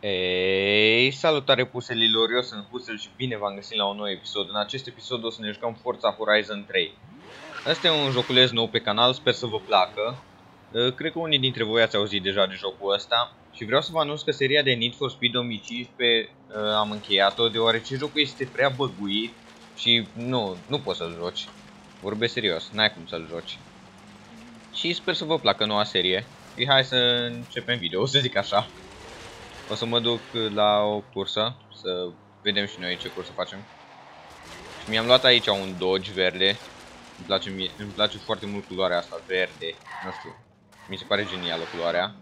Ei, salutare puselilor, eu sunt Pusel și bine v-am găsit la un nou episod. În acest episod o să ne jucăm Forza Horizon 3. Asta e un joculeț nou pe canal, sper să vă placă. Uh, cred că unii dintre voi ați auzit deja de jocul ăsta și vreau să vă anunț că seria de Need for Speed 2015 uh, am încheiat-o deoarece jocul este prea băguit și nu, nu poți să-l joci. Vorbesc serios, n-ai cum să-l joci. Și sper să vă placă noua serie. Și hai să începem video, să zic așa. O să mă duc la o cursă, să vedem și noi ce cursă facem. Și mi-am luat aici un Dodge verde. Îmi place, mie, îmi place foarte mult culoarea asta, verde. Nu știu, mi se pare genială culoarea.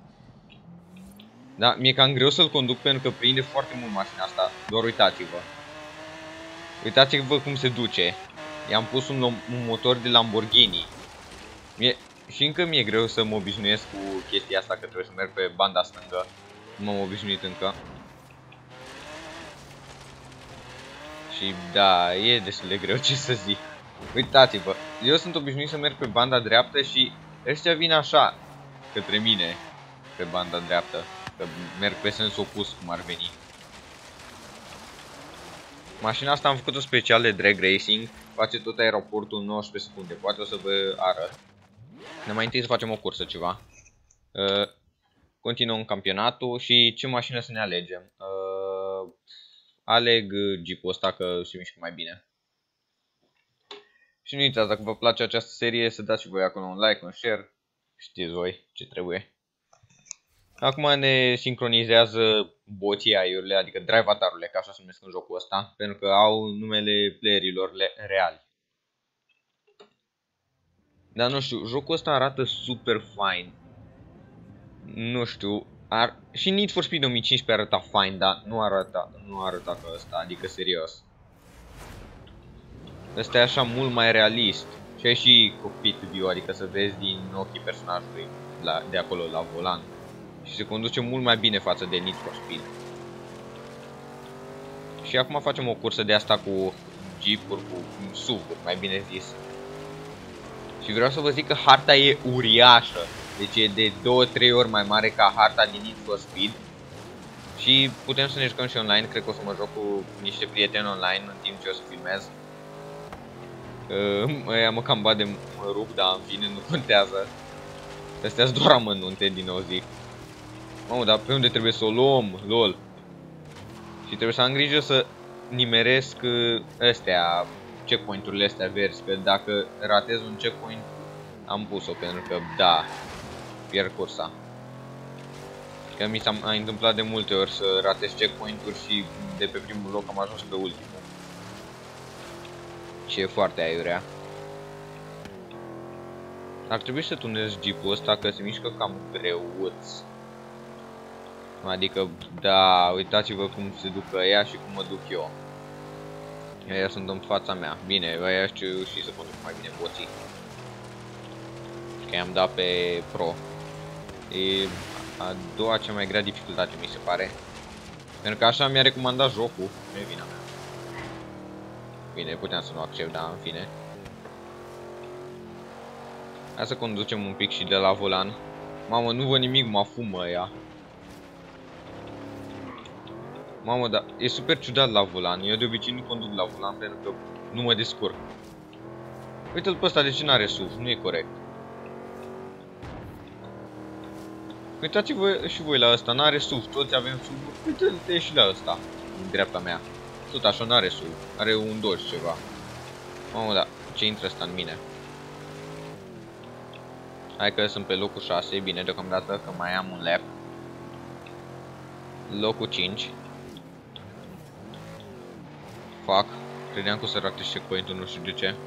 Da, mi-e cam greu să-l conduc pentru că prinde foarte mult mașina asta. Doar uitați-vă. Uitați-vă cum se duce. I-am pus un, un motor de Lamborghini. Mie, și încă mi-e greu să mă obișnuiesc cu chestia asta că trebuie să merg pe banda stângă. Nu m-am obișnuit încă. Și da, e destul de greu ce să zic. Uitați-vă, eu sunt obișnuit să merg pe banda dreaptă și ăștia vin așa, către mine, pe banda dreaptă. Că merg pe sens opus cum ar veni. Mașina asta am făcut-o special de drag racing. Face tot aeroportul în 19 secunde. Poate o să vă arăt. Ne mai întâi să facem o cursă ceva. Uh, continuăm campionatul și ce mașină să ne alegem. Uh, aleg jeep-ul ăsta că se mișcă mai bine. Și nu uitați, dacă vă place această serie, să dați și voi acolo un like, un share. Știți voi ce trebuie. Acum ne sincronizează boții aiurile, adică drive atarurile, ca așa se numesc în jocul ăsta, pentru că au numele playerilor reali. Dar nu știu, jocul ăsta arată super fine. Nu știu, ar... și Need for Speed 2015 arăta fine, dar nu arăta, nu arăta ca ăsta, adică serios. Ăsta e așa mult mai realist. Și ai și cockpit view, adică să vezi din ochii personajului la, de acolo la volan. Și se conduce mult mai bine față de Need for Speed. Și acum facem o cursă de asta cu jeep-uri, cu SUV-uri, mai bine zis. Și vreau să vă zic că harta e uriașă. Deci e de 2-3 ori mai mare ca harta din Need for Speed. Și putem să ne jucăm și online, cred că o să mă joc cu niște prieteni online în timp ce o să filmez. Uh, mă cam bat de mă rup, dar în fine nu contează. Astea sunt doar amănunte din o zi. Mamă, dar pe unde trebuie să o luăm? LOL. Și trebuie să am grijă să nimeresc uh, astea, checkpoint-urile astea verzi, că dacă ratez un checkpoint, am pus-o, pentru că, da, pierd cursa. Că mi s-a întâmplat de multe ori să ratez checkpoint-uri și de pe primul loc am ajuns pe ultimul. Și e foarte aiurea. Ar trebui să tunezi jeep-ul ăsta că se mișcă cam greuț. Adică, da, uitați-vă cum se ducă ea și cum mă duc eu. Ea sunt în fața mea. Bine, ăia știu și să conduc mai bine boții. Că i-am dat pe Pro. E a doua cea mai grea dificultate, mi se pare. Pentru că așa mi-a recomandat jocul. Nu e vina mea. Bine, puteam să nu accept, dar în fine. Hai să conducem un pic și de la volan. Mamă, nu văd nimic, mă fumă ea. Mamă, dar e super ciudat la volan. Eu de obicei nu conduc la volan pentru că nu mă descurc. Uite-l pe ăsta, de ce n-are SUV? Nu e corect. Uitați-vă și voi la ăsta, n-are SUV, toți avem SUV. Uite-te și la ăsta, în dreapta mea. Tot așa, n-are SUV, are un Dodge ceva. Mamă, da, ce intră ăsta în mine? Hai că sunt pe locul 6, bine deocamdată că mai am un lap. Locul 5. Fac. Credeam că o să ratez checkpoint-ul, nu știu de ce.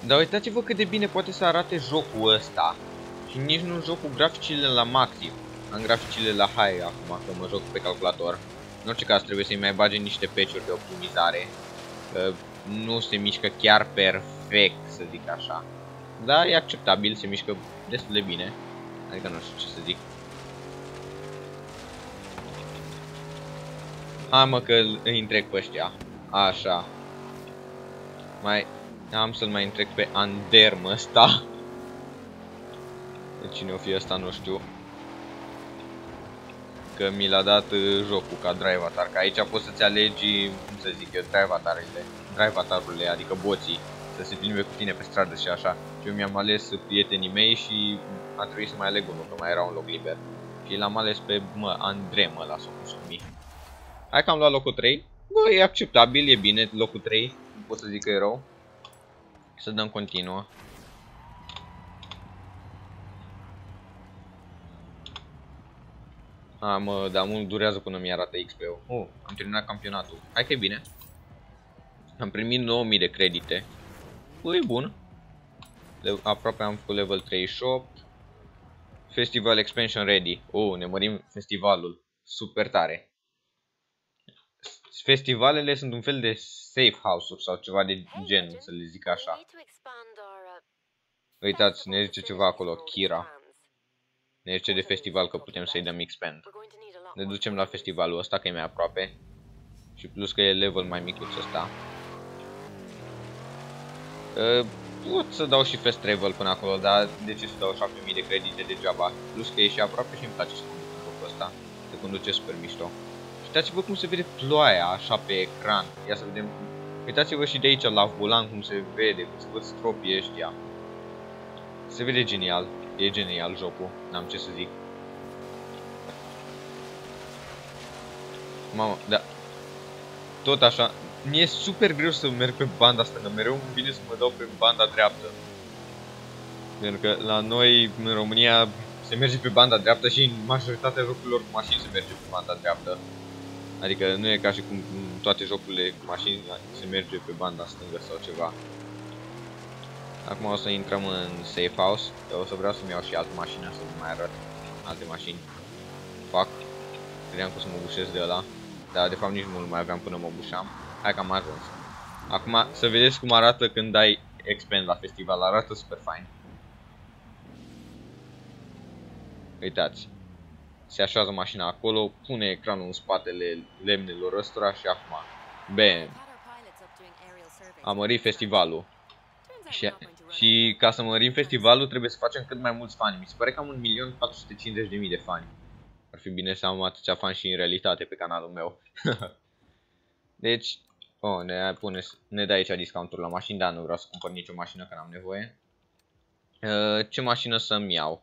Dar uitați-vă cât de bine poate să arate jocul ăsta. Și nici nu joc cu graficile la maxim. Am graficile la high acum, că mă joc pe calculator. În orice caz trebuie să-i mai bage niște patch-uri de optimizare. Că nu se mișcă chiar perfect, să zic așa. Dar e acceptabil, se mișcă destul de bine. Adică nu știu ce să zic. Hai mă că îi întrec pe ăștia. Așa. Mai... Am să-l mai întrec pe Anderm ăsta. De cine o fi ăsta, nu știu. că mi l-a dat uh, jocul ca drive atar, că aici poți să-ți alegi, cum să zic eu, drive atarurile, drive atarurile, adică boții, să se plimbe cu tine pe stradă și așa. Și eu mi-am ales prietenii mei și a trebuit să mai aleg unul, că mai era un loc liber. Și l-am ales pe, mă, Andre, mă, la s-o Hai că am luat locul 3. Bă, e acceptabil, e bine locul 3, nu pot să zic că e rău. Să dăm continuă. A, mă, dar mult durează până mi arată XP-ul. Oh, am terminat campionatul. Hai că e bine. Am primit 9000 de credite. Bă, e bun. Le aproape am făcut level 38. Festival Expansion Ready. Oh, ne mărim festivalul. Super tare. Festivalele sunt un fel de safe house-uri sau ceva de gen, să le zic așa. Uitați, ne zice ceva acolo, Kira. Ne zice de festival că putem să-i dăm expand. Ne ducem la festivalul ăsta că e mai aproape. Și plus că e level mai micuț ăsta. Uh, pot să dau și fast travel până acolo, dar de ce să dau 7000 de credite degeaba? Plus că e și aproape și îmi place să conduc în jocul ăsta. Se conduce super mișto. Uitați-vă cum se vede ploaia așa pe ecran. Ia să vedem. Uitați-vă și de aici la volan cum se vede, cum se văd stropii ăștia. Se vede genial. E genial jocul, n-am ce să zic. Mamă, da. Tot așa. Mi-e super greu să merg pe banda stângă. Mereu îmi vine să mă dau pe banda dreaptă. Pentru că la noi, în România, se merge pe banda dreaptă și în majoritatea jocurilor cu mașini se merge pe banda dreaptă. Adică nu e ca și cum în toate jocurile cu mașini se merge pe banda stângă sau ceva. Acum o să intrăm în safe house. Eu o să vreau să-mi iau și altă mașină să mai arăt alte mașini. Fac. Credeam că o să mă bușesc de ăla. Dar de fapt nici nu mai aveam până mă bușam. Hai că am ajuns. Acum să vedeți cum arată când dai expand la festival. Arată super fain. Uitați se așează mașina acolo, pune ecranul în spatele lemnelor ăstora și acum, bam, a mărit festivalul. Și, și ca să mărim festivalul trebuie să facem cât mai mulți fani. Mi se pare că am 1.450.000 de fani. Ar fi bine să am atâția fani și în realitate pe canalul meu. deci, oh, ne, pune, ne dă aici discounturi la mașini, dar nu vreau să cumpăr nicio mașină că n-am nevoie. Uh, ce mașină să-mi iau?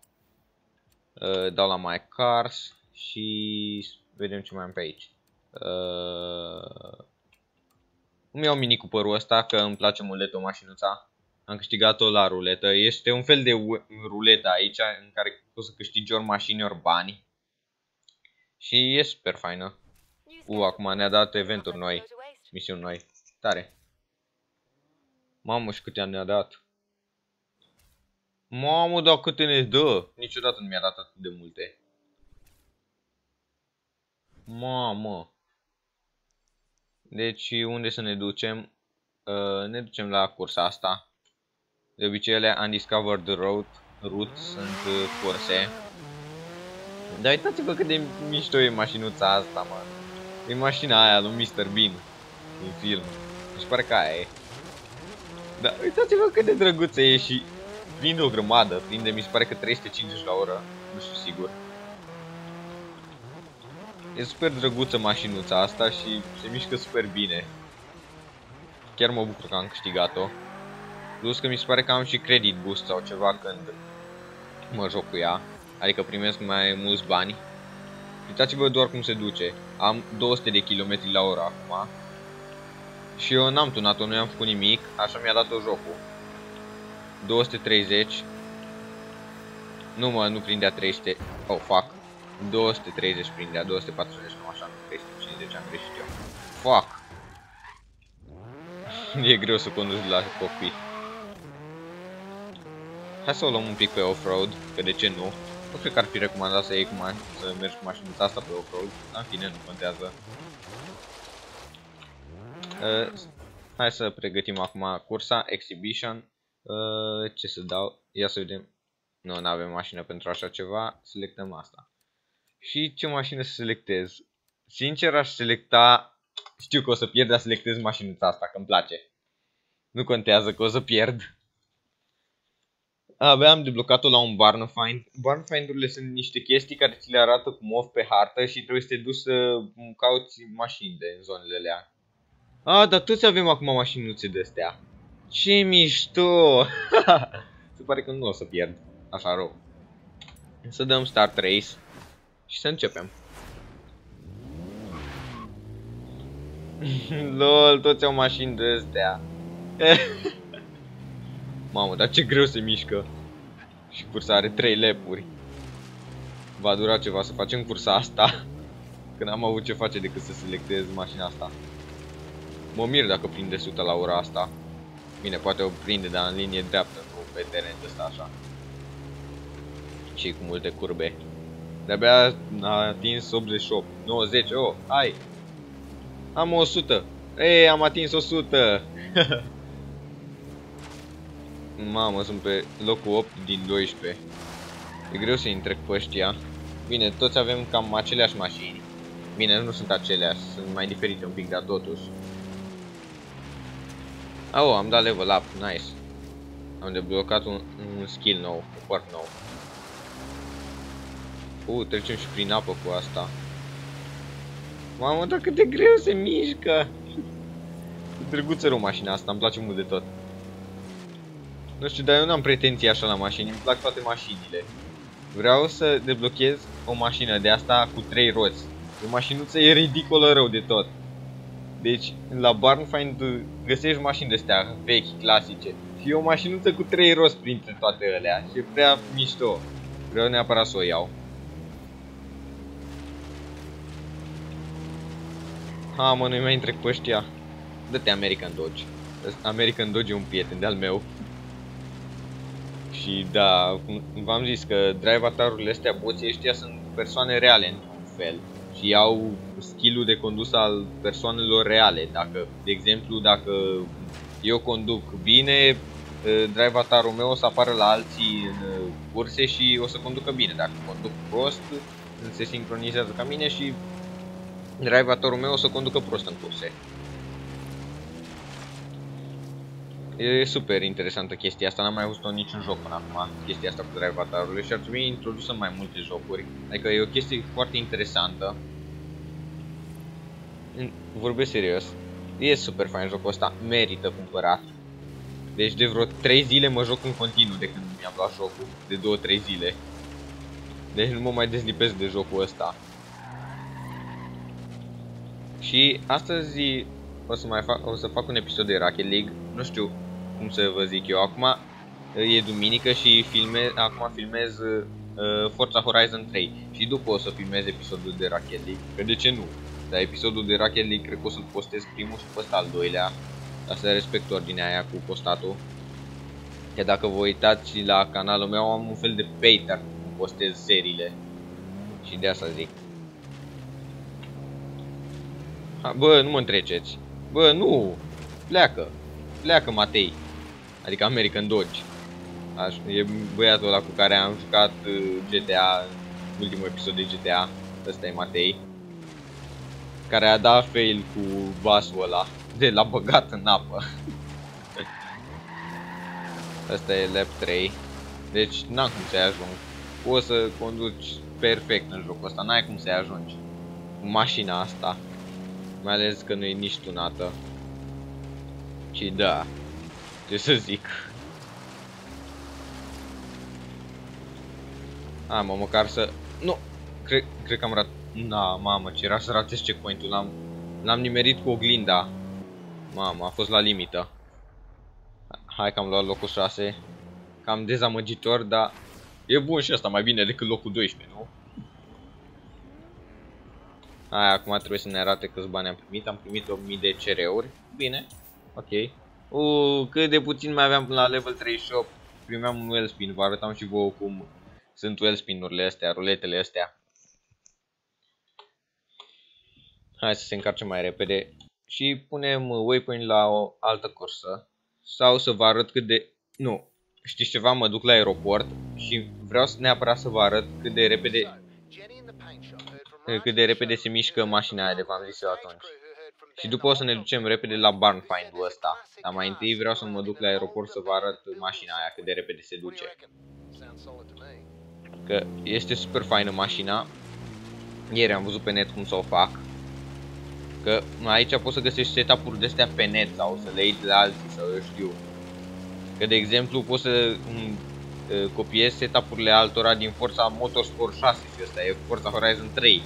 Uh, dau la My Cars și vedem ce mai am pe aici. Uh, îmi iau mini cupărul ăsta că îmi place mult o mașinuța. Am câștigat-o la ruletă. Este un fel de ruletă aici în care poți să câștigi ori mașini, ori bani. Și e super faină. U, acum ne-a dat eventuri noi, misiuni noi. Tare. Mamă, și câte ne-a dat. Mamă, dar câte ne dă? Niciodată nu mi-a dat atât de multe. Mamă. Deci, unde să ne ducem? Uh, ne ducem la cursa asta. De obicei, ele Undiscovered Road, Route sunt uh, curse. Dar uitați-vă cât de mișto e mașinuța asta, mă. E mașina aia lui Mr. Bean din film. Mi pare că aia e. Dar uitați-vă cât de drăguță e și prinde o grămadă, prinde mi se pare că 350 la oră, nu știu sigur. E super drăguță mașinuța asta și se mișcă super bine. Chiar mă bucur că am câștigat-o. Plus că mi se pare că am și credit boost sau ceva când mă joc cu ea. Adică primesc mai mulți bani. Uitați-vă doar cum se duce. Am 200 de km la oră acum. Și eu n-am tunat-o, nu i-am făcut nimic, așa mi-a dat-o jocul. 230 Nu mă, nu prindea 300 Oh, fuck 230 prindea, 240 nu așa, nu 350 am greșit eu Fuck E greu să conduci la cockpit Hai să o luăm un pic pe off-road, că de ce nu Nu cred că ar fi recomandat să iei cu să mergi cu mașina asta pe off-road Dar în fine, nu contează uh, Hai să pregătim acum cursa, Exhibition Uh, ce să dau? Ia să vedem. Nu, nu avem mașină pentru așa ceva. Selectăm asta. Și ce mașină să selectez? Sincer aș selecta... Știu că o să pierd, dar selectez mașinuța asta, că îmi place. Nu contează că o să pierd. Abia am deblocat-o la un barn find. Barn find-urile sunt niște chestii care ți le arată cu MOV pe hartă și trebuie să te duci să cauți mașini de în zonele alea. A, dar toți avem acum mașinuțe de astea. Ce mișto! Se pare că nu o să pierd așa rău. Să dăm start race și să începem. LOL, toți au mașini de astea. Mamă, dar ce greu se mișcă. Și cursa are 3 lepuri. Va dura ceva să facem cursa asta. Când am avut ce face decât să selectez mașina asta. Mă mir dacă prinde 100 la ora asta. Bine, poate o prinde, dar în linie dreaptă, nu pe teren ăsta așa. Și cu multe curbe. De-abia a atins 88, 90, oh, hai! Am 100! Ei, am atins 100! Mamă, sunt pe locul 8 din 12. E greu să-i întrec pe ăștia. Bine, toți avem cam aceleași mașini. Bine, nu sunt aceleași, sunt mai diferite un pic, dar totuși. Oh, am dat level up, nice. Am deblocat un, un skill nou, un corp nou. Uh, trecem și prin apă cu asta. Mamă, dar cât de greu se mișcă! Drăguță rău mașina asta, îmi place mult de tot. Nu știu, dar eu n-am pretenții așa la mașini, îmi plac toate mașinile. Vreau să deblochez o mașină de asta cu 3 roți. O mașinuță e ridicolă rău de tot. Deci, la Barn Find găsești mașini de astea vechi, clasice. Și e o mașinuță cu 3 roți printre toate alea. Și e prea mișto. Vreau neapărat să o iau. Ha, mă, nu-i mai întrec pe ăștia. Dă-te American Dodge. American Dodge e un prieten de-al meu. Și da, v-am zis că drive atarurile astea, boții ăștia sunt persoane reale într-un fel. Și au skill-ul de condus al persoanelor reale. Dacă, de exemplu, dacă eu conduc bine, drive atarul meu o să apară la alții în curse și o să conducă bine. Dacă conduc prost, se sincronizează ca mine și drive meu o să conducă prost în curse. E super interesantă chestia asta, n-am mai văzut-o niciun joc până acum, chestia asta cu drive avatarului și ar trebui introdusă în mai multe jocuri. Adică e o chestie foarte interesantă. Vorbesc serios. E super fain jocul ăsta, merită cumpărat. Deci de vreo 3 zile mă joc în continuu de când mi-am luat jocul, de 2-3 zile. Deci nu mă mai dezlipesc de jocul ăsta. Și astăzi o să mai fac, o să fac un episod de Rocket League. Nu știu cum să vă zic eu. Acum e duminică și filmez, acum filmez uh, Forza Horizon 3 și după o să filmez episodul de Rocket League. Că de ce nu? Dar episodul de Rocket League cred că o să-l postez primul și pe al doilea. Ca să respect ordinea aia cu postatul. Că dacă vă uitați la canalul meu am un fel de pater cum postez seriile. Și de asta zic. Ha, bă, nu mă întreceți. Bă, nu! Pleacă! Pleacă, Matei! Adică American Dodge. Aș, e băiatul ăla cu care am jucat uh, GTA, ultimul episod de GTA. Ăsta e Matei. Care a dat fail cu basul ăla. De l-a băgat în apă. Asta e lap 3. Deci n-am cum să-i ajung. Poți să conduci perfect în jocul ăsta, n-ai cum să-i ajungi. Cu mașina asta. Mai ales că nu e nici tunată. Și da, ce să zic. A, mă, măcar să... Nu, cred, cred că am rat... Na, mamă, ce era să ratez checkpoint-ul, l-am... L-am nimerit cu oglinda. Mamă, a fost la limită. Hai că am luat locul 6. Cam dezamăgitor, dar... E bun și asta, mai bine decât locul 12, nu? Hai, acum trebuie să ne arate câți bani am primit. Am primit 8000 de CR-uri. Bine. Ok. Uh, cât de puțin mai aveam până la level 38. Primeam un well spin. Vă arătam și vouă cum sunt well spin-urile astea, ruletele astea. Hai să se încarce mai repede. Și punem waypoint la o altă cursă. Sau să vă arăt cât de... Nu. Știți ceva? Mă duc la aeroport și vreau neapărat să vă arăt cât de repede cât de repede se mișcă mașina aia de v-am zis eu atunci. Și după o să ne ducem repede la barn find-ul ăsta. Dar mai întâi vreau să mă duc la aeroport să vă arăt mașina aia cât de repede se duce. Că este super faină mașina. Ieri am văzut pe net cum să o fac. Că aici poți să găsești setup-uri de astea pe net sau să le iei de la alții sau eu știu. Că de exemplu poți să copiezi setup-urile altora din Forza Motorsport 6 și ăsta e Forza Horizon 3.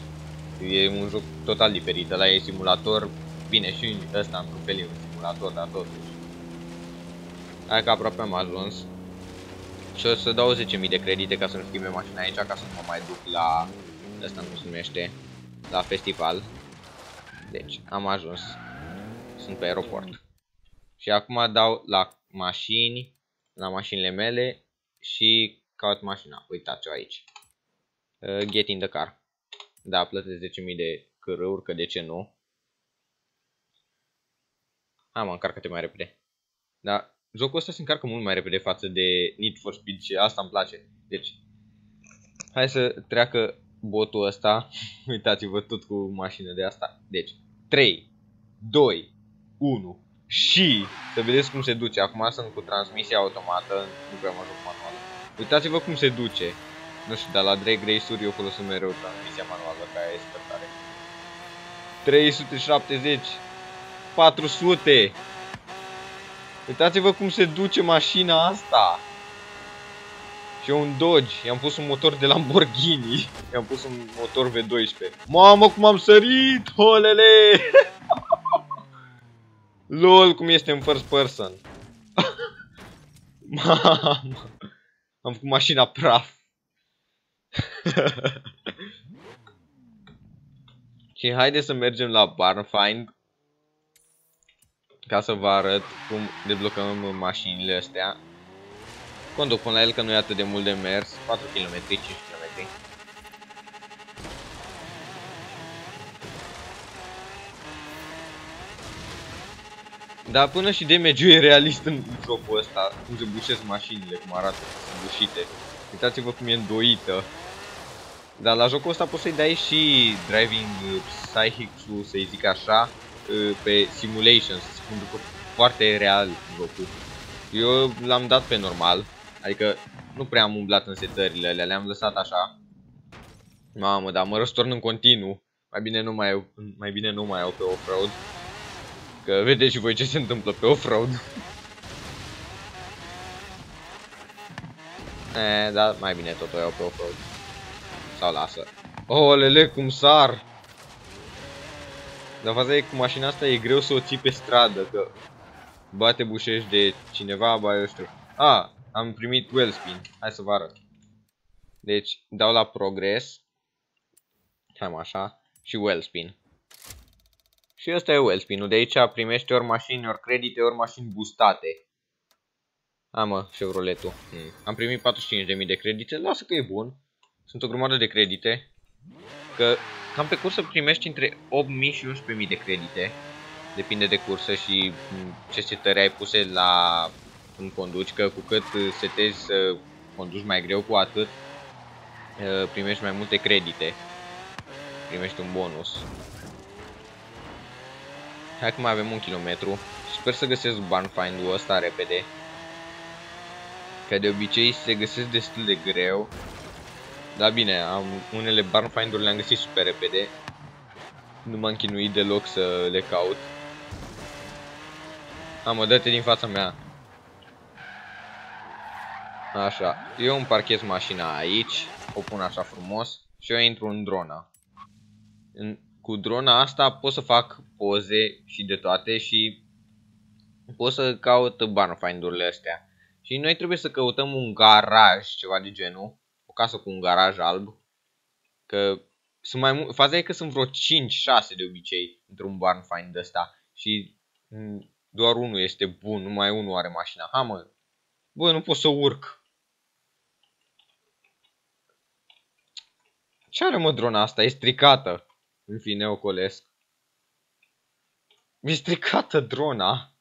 E un joc total diferit, ăla e simulator, bine și ăsta într-un fel e un simulator, dar totuși. Hai că aproape am ajuns. Și o să dau 10.000 de credite ca să-mi schimbe mașina aici, ca să nu mă mai duc la... Asta nu se numește, la festival. Deci, am ajuns. Sunt pe aeroport. Și acum dau la mașini, la mașinile mele și caut mașina. Uitați-o aici. Uh, get in the car. Da, plătesc 10.000 de cârâuri, că de ce nu? Hai mă, încarcă-te mai repede. Da, jocul ăsta se încarcă mult mai repede față de Need for Speed și asta îmi place. Deci, hai să treacă botul ăsta. Uitați-vă tot cu mașină de asta. Deci, 3, 2, 1 și să vedeți cum se duce. Acum sunt cu transmisia automată, nu prea mă joc manual. Uitați-vă cum se duce. Nu știu, dar la drag race-uri eu folosesc mereu transmisia manuală, ca e super tare. 370 400 Uitați-vă cum se duce mașina asta. Și e un Dodge. I-am pus un motor de Lamborghini. I-am pus un motor V12 Mamă cum am sărit Holele! LOL cum este în first person. Mamă. Am făcut mașina praf. Și haide să mergem la Barnfind ca să vă arăt cum deblocăm mașinile astea. Conduc până la el că nu e atât de mult de mers, 4 km, 5 km. Dar până și damage e realist în jocul ăsta, cum se bușesc mașinile, cum arată, sunt bușite. Uitați-vă cum e îndoită. Dar la jocul ăsta poți să-i dai și driving psychics-ul, să-i zic așa, pe simulation, să spun după foarte real jocul. Eu l-am dat pe normal, adică nu prea am umblat în setările alea, le-am lăsat așa. Mamă, dar mă răstorn în continuu. Mai bine nu mai, mai bine nu mai au pe off-road. Că vedeți și voi ce se întâmplă pe off-road. eh, dar mai bine tot o iau pe off-road. Sau lasă. Oh, lele, cum sar! Dar faza e cu mașina asta e greu să o ții pe stradă, că bate bușești de cineva, ba eu știu. A, am primit well spin. Hai să vă arăt. Deci, dau la progres. Cam așa. Și well spin. Și ăsta e well spin-ul. De aici primește ori mașini, ori credite, ori mașini boostate. A, mă, Chevroletul. Hmm. Am primit 45.000 de credite. Lasă că e bun. Sunt o grămadă de credite. Că Cam pe cursă primești între 8.000 și 11.000 de credite. Depinde de cursă și mm, ce setări ai puse la când conduci, că cu cât setezi să conduci mai greu, cu atât uh, primești mai multe credite. Primești un bonus. Hai că mai avem un kilometru. Sper să găsesc barn find-ul ăsta repede. Că de obicei se găsesc destul de greu. Da, bine, am unele barn find-uri le-am găsit super repede. Nu m-am chinuit deloc să le caut. Am, dă-te din fața mea. Așa, eu îmi parchez mașina aici, o pun așa frumos și eu intru în drona. În, cu drona asta pot să fac poze și de toate și pot să caut barn find-urile astea. Și noi trebuie să căutăm un garaj, ceva de genul casă cu un garaj alb. Că sunt mai faza e că sunt vreo 5-6 de obicei într-un barn find ăsta și doar unul este bun, numai unul are mașina. Ha mă, bă, nu pot să urc. Ce are mă drona asta? E stricată. În fine, ocolesc. E stricată drona.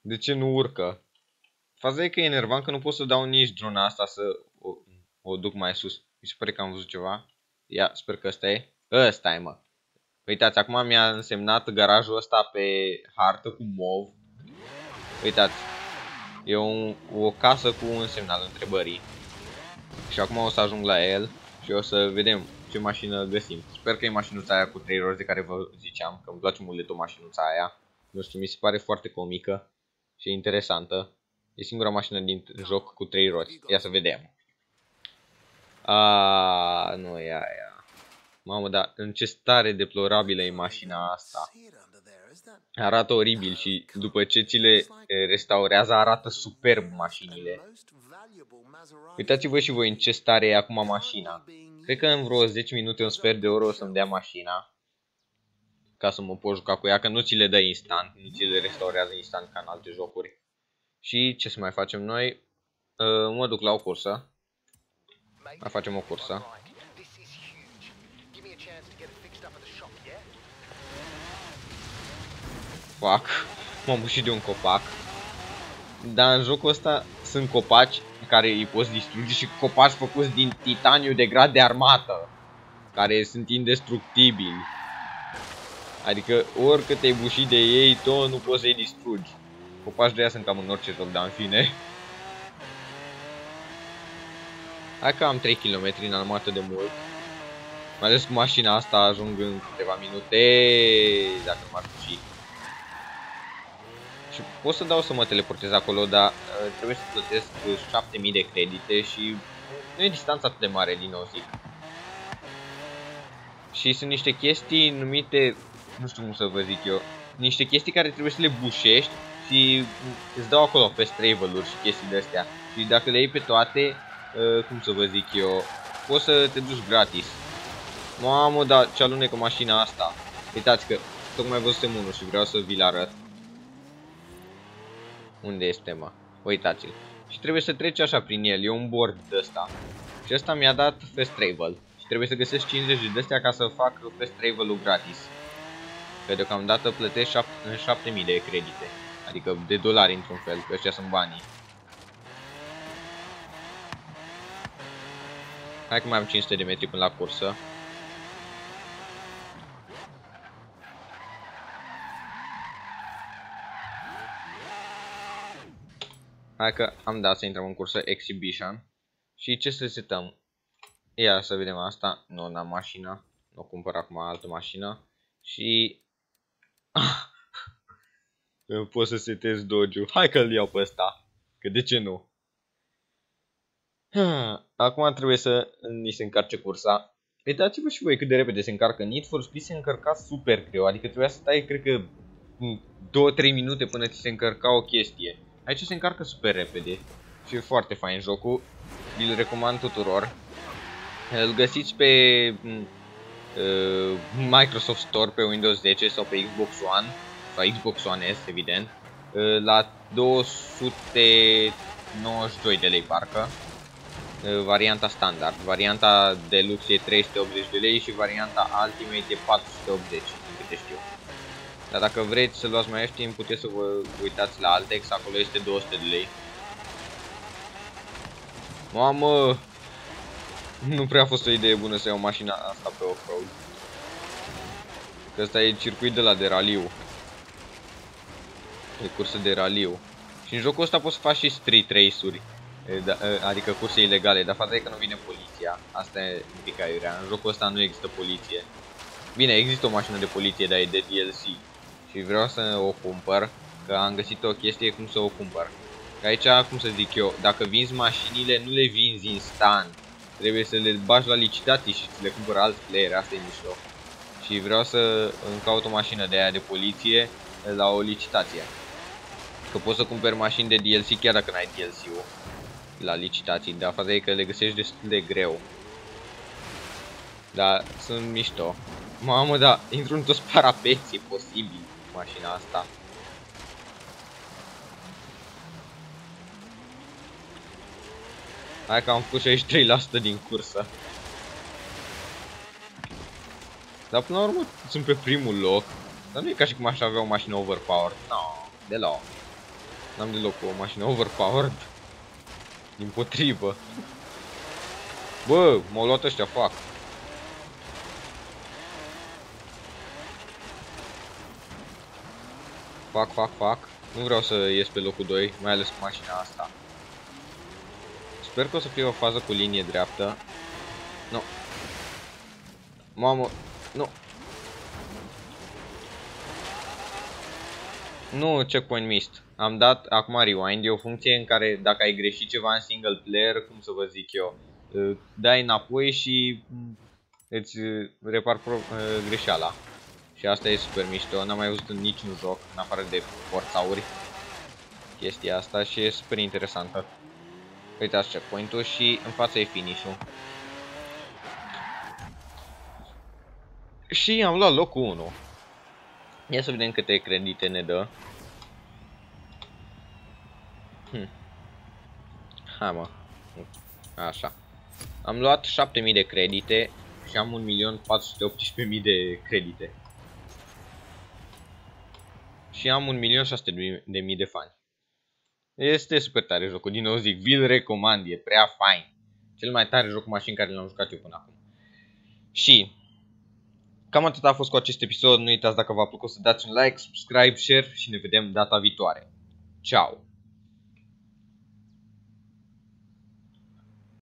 De ce nu urcă? Faza e că e enervant că nu pot să dau nici drona asta să o duc mai sus. Mi se pare că am văzut ceva. Ia, sper că ăsta e. Ăsta e, mă. Uitați, acum mi-a însemnat garajul ăsta pe hartă cu mov. Uitați, e un, o casă cu un semnal întrebării. Și acum o să ajung la el și o să vedem ce mașină găsim. Sper că e mașinuța aia cu 3 roți de care vă ziceam, că îmi place mult de tot mașinuța aia. Nu știu, mi se pare foarte comică și interesantă. E singura mașină din joc cu 3 roți. Ia să vedem. A, nu e aia. Mamă, dar în ce stare deplorabilă e mașina asta. Arată oribil și după ce ți le restaurează arată superb mașinile. Uitați-vă și voi în ce stare e acum mașina. Cred că în vreo 10 minute, un sfert de oră o să-mi dea mașina. Ca să mă pot juca cu ea, că nu ți le dă instant, nu ți le restaurează instant ca în alte jocuri. Și ce să mai facem noi? Uh, mă duc la o cursă. Mai facem o cursă. Fac. M-am bușit de un copac. Dar în jocul ăsta sunt copaci care îi poți distruge și copaci făcuți din titaniu de grad de armată. Care sunt indestructibili. Adică oricât te-ai bușit de ei, tot nu poți să-i distrugi. Copaci de aia sunt cam în orice joc, dar în fine. Hai că am 3 km în armată de mult. Mai ales cu mașina asta ajung în câteva minute, dacă nu m-ar fi. Și pot să dau să mă teleportez acolo, dar uh, trebuie să plătesc 7000 de credite și nu e distanța atât de mare din nou zic. Și sunt niște chestii numite, nu știu cum să vă zic eu, niște chestii care trebuie să le bușești și îți dau acolo pe travel-uri și chestii de astea. Și dacă le iei pe toate, uh, cum să vă zic eu, poți să te duci gratis. Mamă, dar ce alunecă mașina asta. Uitați că tocmai văzusem unul și vreau să vi-l arăt. Unde este, mă? Uitați-l. Și trebuie să treci așa prin el, e un board de ăsta. Și ăsta mi-a dat fast travel. Și trebuie să găsesc 50 de astea ca să fac fast travel-ul gratis. Că deocamdată plătesc 7000 de credite. Adică de dolari într-un fel, că ăștia sunt banii. Hai că mai am 500 de metri până la cursă. Hai că am dat să intrăm în cursă Exhibition. Și ce să setăm? Ia să vedem asta. Nu, n-am mașina. Nu cumpăr acum altă mașină. Și... Pot să setez dojo. Hai că-l iau pe ăsta. Că de ce nu? Acum trebuie să ni se încarce cursa. Uitați-vă și voi cât de repede se încarcă. Need for Speed se încărca super greu. Adică trebuia să stai, cred că, 2-3 minute până ți se încărca o chestie. Aici se încarcă super repede și e foarte fain jocul. Vi-l recomand tuturor. Îl găsiți pe uh, Microsoft Store pe Windows 10 sau pe Xbox One sau Xbox One S, evident, uh, la 292 de lei parcă. Uh, varianta standard. Varianta deluxe e 380 de lei și varianta ultimate e 480, din câte știu. Dar dacă vreți să luați mai ieftin, puteți să vă uitați la Altex, acolo este 200 de lei. Mamă! Nu prea a fost o idee bună să iau mașina asta pe off-road. Că ăsta e circuit de la de raliu. E cursă de raliu. Și în jocul ăsta poți să faci și street race-uri. Da, adică curse ilegale, dar faza e că nu vine poliția. Asta e un pic aiurea. În jocul ăsta nu există poliție. Bine, există o mașină de poliție, dar e de DLC și vreau să o cumpăr, că am găsit o chestie cum să o cumpăr. Că aici, cum să zic eu, dacă vinzi mașinile, nu le vinzi instant. Trebuie să le bagi la licitații și să le cumpăr alți player, asta e mișto. Și vreau să îmi caut o mașină de aia de poliție la o licitație. Că poți să cumperi mașini de DLC chiar dacă n-ai DLC-ul la licitații, dar faza e că le găsești destul de greu. Dar sunt mișto. Mamă, da, intru în toți parapeții posibili mașina asta. Hai că am făcut 63% din cursă. Dar până la urmă sunt pe primul loc. Dar nu e ca și cum aș avea o mașină overpowered. No, deloc. N-am deloc o mașină overpowered. Din potrivă. Bă, m-au luat ăștia, fac. Fac, fac, fac. Nu vreau să ies pe locul 2, mai ales cu mașina asta. Sper că o să fie o fază cu linie dreaptă. Nu. Mamă, nu. Nu, checkpoint mist. Am dat acum rewind, e o funcție în care dacă ai greșit ceva în single player, cum să vă zic eu, dai înapoi și îți repar greșeala. Și asta e super mișto, n-am mai văzut în niciun joc, în afară de forțauri, chestia asta și e super interesantă. Uitați checkpoint-ul și în față e finish-ul. Și am luat locul 1. Ia să vedem câte credite ne dă. Hm. Hai mă. Așa. Am luat 7000 de credite și am 1.418.000 de credite. Și am 1.600.000 de fani. Este super tare jocul, din nou zic, vi-l recomand, e prea fain. Cel mai tare joc cu mașini care l-am jucat eu până acum. Și cam atât a fost cu acest episod, nu uitați dacă v-a plăcut să dați un like, subscribe, share și ne vedem data viitoare. Ciao!